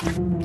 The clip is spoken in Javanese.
Boop.